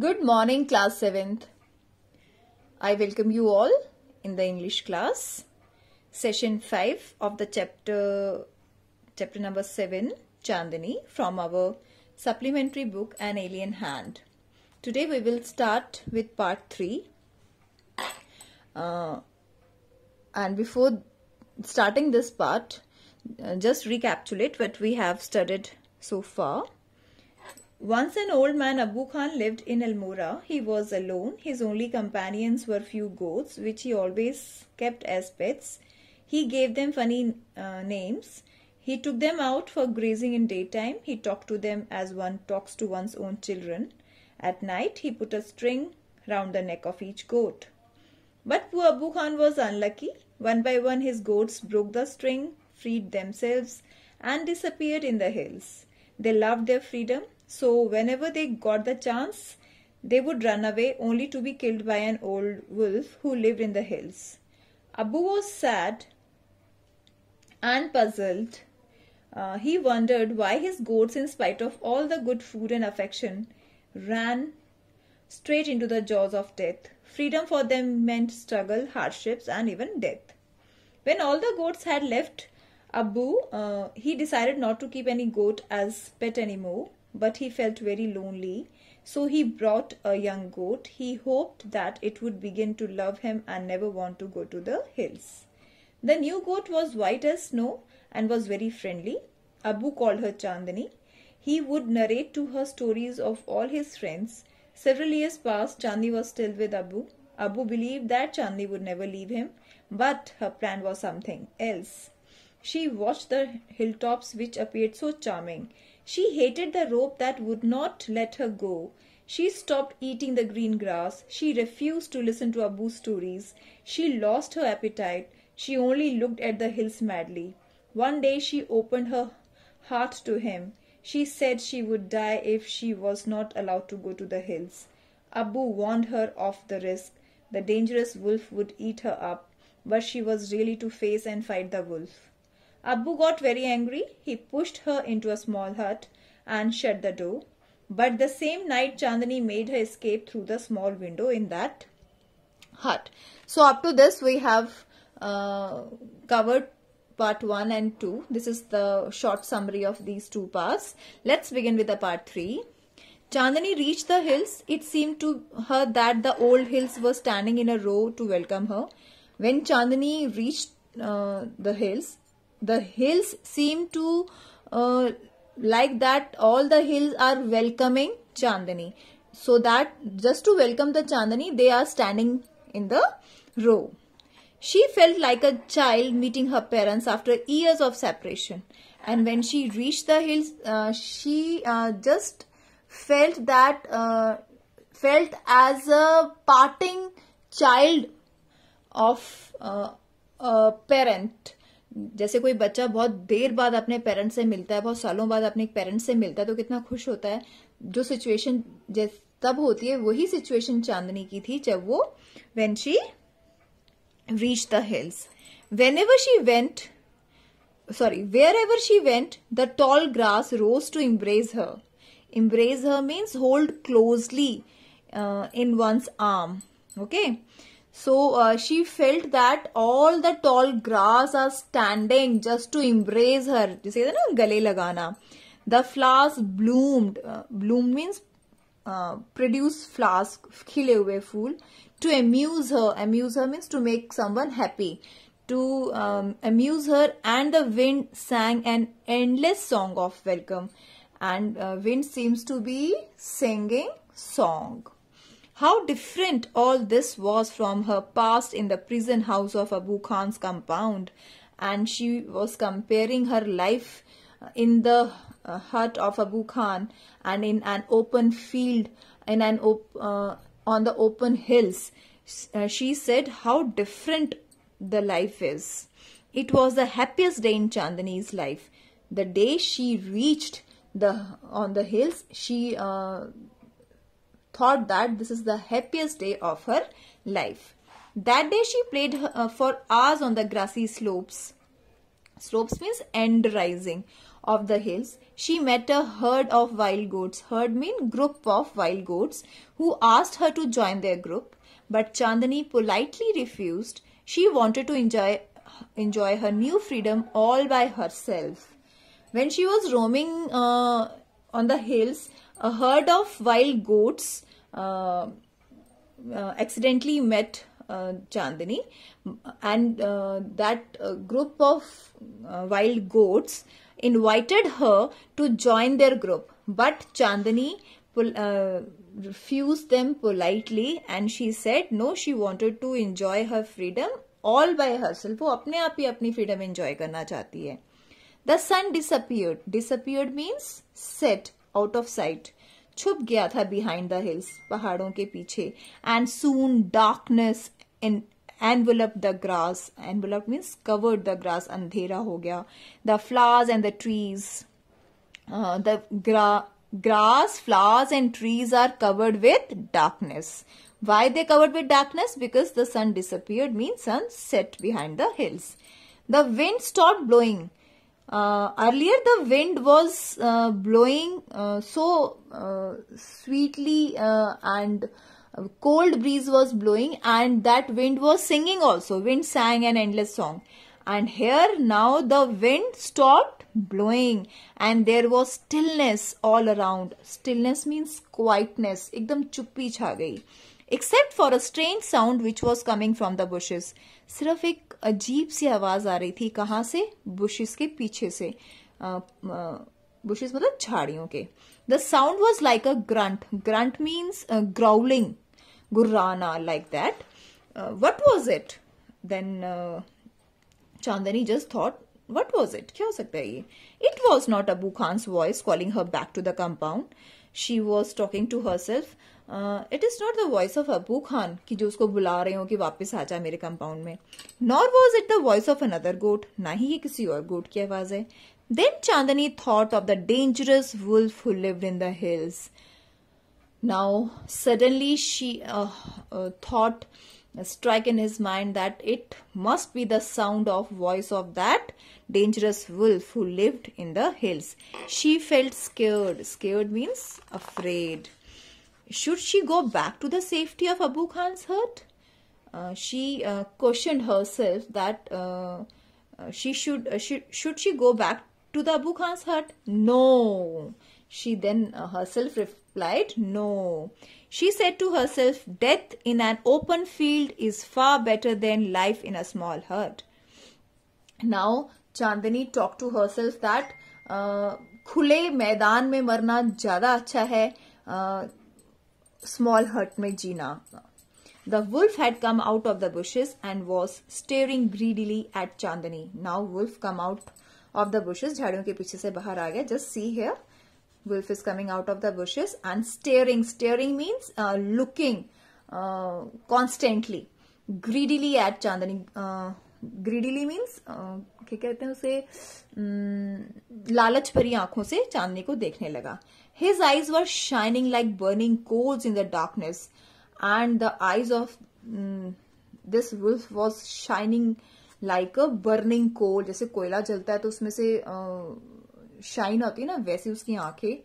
Good morning, class 7th. I welcome you all in the English class, session 5 of the chapter chapter number 7, Chandni, from our supplementary book An Alien Hand. Today we will start with part 3. Uh, and before starting this part, uh, just recapitulate what we have studied so far. Once an old man Abu Khan lived in Almora. He was alone. His only companions were few goats, which he always kept as pets. He gave them funny uh, names. He took them out for grazing in daytime. He talked to them as one talks to one's own children. At night, he put a string round the neck of each goat. But poor Abu Khan was unlucky. One by one, his goats broke the string, freed themselves, and disappeared in the hills. They loved their freedom, so whenever they got the chance, they would run away only to be killed by an old wolf who lived in the hills. Abu was sad and puzzled. Uh, he wondered why his goats, in spite of all the good food and affection, ran straight into the jaws of death. Freedom for them meant struggle, hardships, and even death. When all the goats had left Abu, uh, he decided not to keep any goat as pet anymore, but he felt very lonely. So he brought a young goat. He hoped that it would begin to love him and never want to go to the hills. The new goat was white as snow and was very friendly. Abu called her Chandni. He would narrate to her stories of all his friends. Several years passed, Chandni was still with Abu. Abu believed that Chandni would never leave him, but her plan was something else. She watched the hilltops which appeared so charming. She hated the rope that would not let her go. She stopped eating the green grass. She refused to listen to Abu's stories. She lost her appetite. She only looked at the hills madly. One day she opened her heart to him. She said she would die if she was not allowed to go to the hills. Abu warned her of the risk. The dangerous wolf would eat her up, but she was really to face and fight the wolf. Abu got very angry. He pushed her into a small hut and shut the door. But the same night, Chandni made her escape through the small window in that hut. So, up to this, we have uh, covered part 1 and 2. This is the short summary of these two parts. Let's begin with the part 3. Chandni reached the hills. It seemed to her that the old hills were standing in a row to welcome her. When Chandni reached uh, the hills, the hills seem to uh, like that all the hills are welcoming Chandni. So that just to welcome the Chandni, they are standing in the row. She felt like a child meeting her parents after years of separation. And when she reached the hills, uh, she uh, just felt that, uh, felt as a parting child of a parent. जैसे कोई बच्चा बहुत देर बाद अपने parents से मिलता है, बहुत सालों बाद अपने पेरेंट्स से मिलता है तो कितना खुश होता है। जो सिचुएशन तब होती है, वही सिचुएशन चांदनी की थी जब वो when she reach the hills whenever she went sorry wherever she went the tall grass rose to embrace her embrace her means hold closely in one's arm okay So uh, she felt that all the tall grass are standing just to embrace her. You say that gale lagana. The flowers bloomed. Uh, bloom means uh, produce flowers, khile hue fool. To amuse her. Amuse her means to make someone happy. To um, amuse her and the wind sang an endless song of welcome. And uh, wind seems to be singing song. How different all this was from her past in the prison house of Abu Khan's compound. And she was comparing her life in the uh, hut of Abu Khan and in an open field in an op- uh, on the open hills. Uh, she said how different the life is. It was the happiest day in Chandni's life. The day she reached the on the hills, she thought that this is the happiest day of her life. That day she played uh, for hours on the grassy slopes. Slopes means end rising of the hills, she met a herd of wild goats. Herd mean group of wild goats who asked her to join their group. But Chandni politely refused. She wanted to enjoy enjoy her new freedom all by herself. When she was roaming uh, on the hills, a herd of wild goats uh, uh, accidentally met uh, Chandni and that group of wild goats invited her to join their group. But Chandni uh, refused them politely and she said no she wanted to enjoy her freedom all by herself. वो अपने आप ही अपनी freedom enjoy करना चाहती है. The sun disappeared. Disappeared means set out of sight. छुप गया था बिहाइंड द हिल्स पहाड़ों के पीछे and soon darkness in envelop the grass envelop means covered the grass अंधेरा हो गया. The flowers and the trees the grass flowers and trees are covered with darkness why they covered with darkness because the sun disappeared means sun set behind the hills the wind stop blowing Uh, earlier the wind was uh, blowing uh, so uh, sweetly uh, and uh, cold breeze was blowing and that wind was singing also. Wind sang an endless song. And here now the wind stopped blowing and there was stillness all around. Stillness means quietness. Ekdam chuppi chha gayi except for a strange sound which was coming from the bushes. सिर्फ एक अजीब सी आवाज आ रही थी Bushes से bushes के पीछे से बुशेस मतलब The sound was like a grunt. Grunt means growling, गुर्राना like that. What was it? Then Chandni just thought. What was it? क्या हो सकता है ये? It was not Abu Khan's voice calling her back to the compound. She was talking to herself. It is not the voice of Abu Khan की जो उसको बुला रहे हो कि वापस आ जाए मेरे कंपाउंड में। Nor was it the voice of another goat ना ही ये किसी और गोट की आवाज़ है। Then Chandni thought of the dangerous wolf who lived in the hills now suddenly she thought strike in his mind that it must be the sound of voice of that dangerous wolf who lived in the hills she felt scared scared means afraid Should she go back to the safety of Abu Khan's hut? Uh, she uh, questioned herself that uh, uh she should uh, should should she go back to the Abu Khan's hut? No. She then uh, herself replied, No. She said to herself, Death in an open field is far better than life in a small hut. Now, Chandni talked to herself that खुले मैदान में मरना ज़्यादा अच्छा है small hut mein jeena. The wolf had come out of the bushes and was staring greedily at Chandani. Now wolf come out of the bushes. झाड़ियों के पीछे से बाहर आ गया. Just see here. Wolf is coming out of the bushes and staring. Staring means uh, looking uh, constantly. Greedily at Chandani. Uh, greedily means क्या कहते हैं उसे लालच भरी आँखों से चांदनी को देखने लगा His eyes were shining like burning coals in the darkness, and the eyes of mm, this wolf was shining like a burning coal. जैसे कोयला जलता है तो उसमें से शाइन होती है ना वैसे उसकी आंखें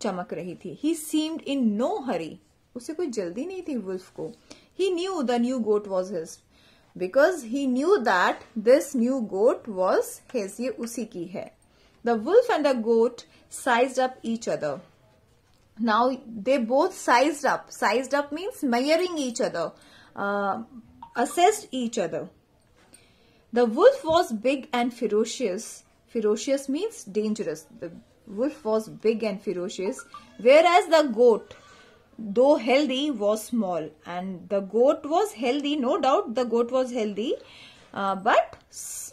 चमक रही थी ही सीम्ड इन नो हरी उसे कोई जल्दी नहीं थी वुल्फ को ही new the new goat was his because he knew that this new goat was his ये उसी की है the wolf and the goat size up each other Now they both sized up. Sized up means measuring each other, uh, assessed each other. The wolf was big and ferocious. Ferocious means dangerous. The wolf was big and ferocious, whereas the goat, though healthy, was small. And the goat was healthy, no doubt the goat was healthy, uh, but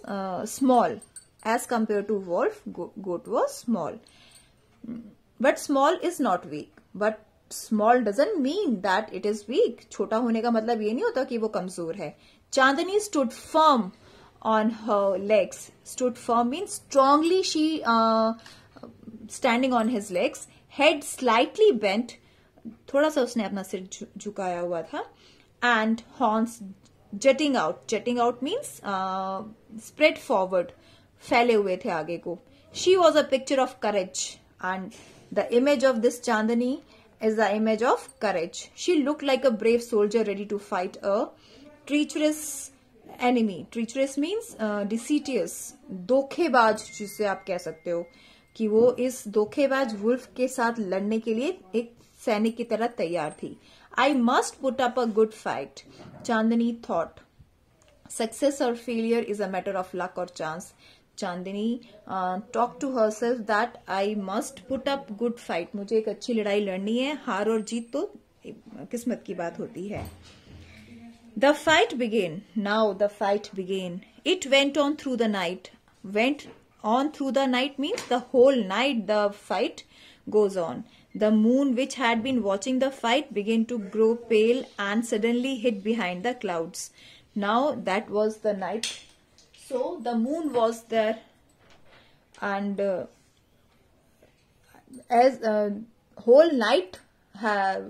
uh, small. As compared to wolf, goat was small. But small is not weak but small doesn't mean that it is weak छोटा होने का मतलब ये नहीं होता कि वो कमजोर है Chandni stood firm on her legs stood firm mean strongly she standing on his legs head slightly bent थोड़ा सा उसने अपना सिर झुकाया हुआ था and horns jetting out jetting out means spread forward फैले हुए थे आगे को She was a picture of courage and the image of this Chandani is the image of courage. She looked like a brave soldier ready to fight a treacherous enemy. Treacherous means uh, deceitful धोखेबाज जिसे आप कह सकते हो कि वो इस धोखेबाज वुल्फ के साथ लड़ने के लिए एक सैनिक की तरह तैयार थी I must put up a good fight Chandni thought success और failure is a matter of luck और chance Chandni talk to herself that I must put up good fight मुझे एक अच्छी लड़ाई लड़नी है हार और जीत तो किस्मत की बात होती है the fight began now the fight began it went on through the night went on through the night means the whole night the fight goes on. The moon, which had been watching the fight, began to grow pale and suddenly hid behind the clouds. Now that was the night. So the moon was there, and uh, as uh, whole night have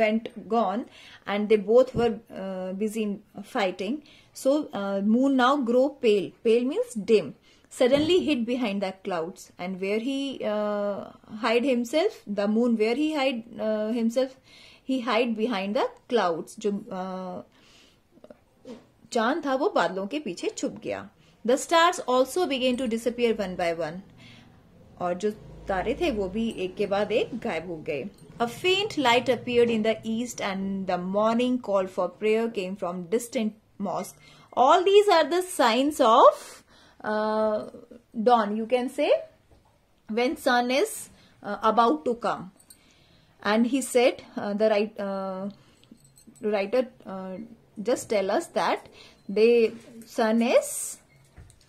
went gone, and they both were uh, busy in fighting. So uh, moon now grow pale. Pale means dim suddenly hid behind the clouds and where he uh, hide himself the moon where he hide uh, himself he hide behind the clouds जो चाँद था वो बादलों के पीछे छुप गया the stars also began to disappear one by one और जो तारे थे वो भी एक के बाद एक गायब हो गए A faint light appeared in the east and the morning call for prayer came from distant mosque. All these are the signs of uh, dawn you can say when sun is uh, about to come and he said uh, the right uh, writer uh, just tell us that the sun is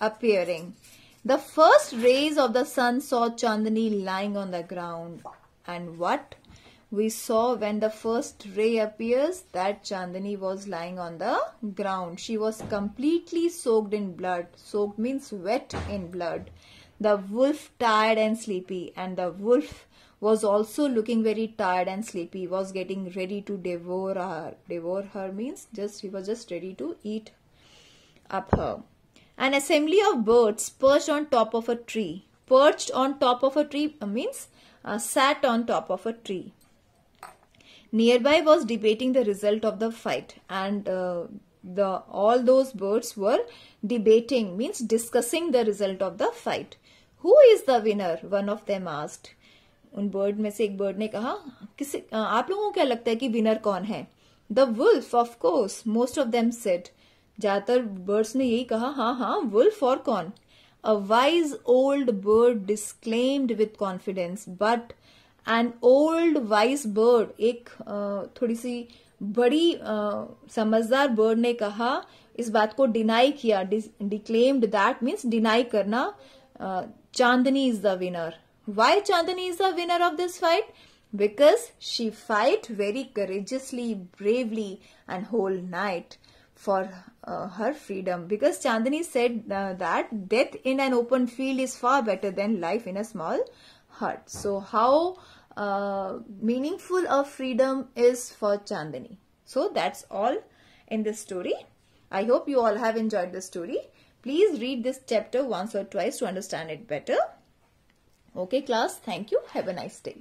appearing. The first rays of the sun saw chandni lying on the ground. And what? We saw when the first ray appears that Chandni was lying on the ground. She was completely soaked in blood. Soaked means wet in blood. The wolf tired and sleepy. And the wolf was also looking very tired and sleepy. Was getting ready to devour her. Devour her means just he was just ready to eat up her an assembly of birds perched on top of a tree perched on top of a tree means uh, sat on top of a tree nearby was debating the result of the fight and uh, the all those birds were debating means discussing the result of the fight who is the winner one of them asked उन bird में से एक bird ने कहा किसी आप लोगों को क्या लगता है कि विनर कौन है the wolf of course most of them said ज़्यादातर बर्ड्स ने यही कहा हाँ हाँ वुल्फ और कौन a wise old bird disclaimed with confidence but an old wise bird एक थोड़ी सी बड़ी समझदार बर्ड ने कहा, इस बात को डिनाई किया डिक्लेम्ड दैट मीन्स डिनाई करना Chandni is the winner why Chandni is the winner of this fight because she fight very courageously bravely and whole night for uh, her freedom because Chandni said uh, that death in an open field is far better than life in a small hut. So how uh, meaningful of freedom is for Chandni. So that's all in this story. I hope you all have enjoyed the story. Please read this chapter once or twice to understand it better. Okay class, thank you. Have a nice day.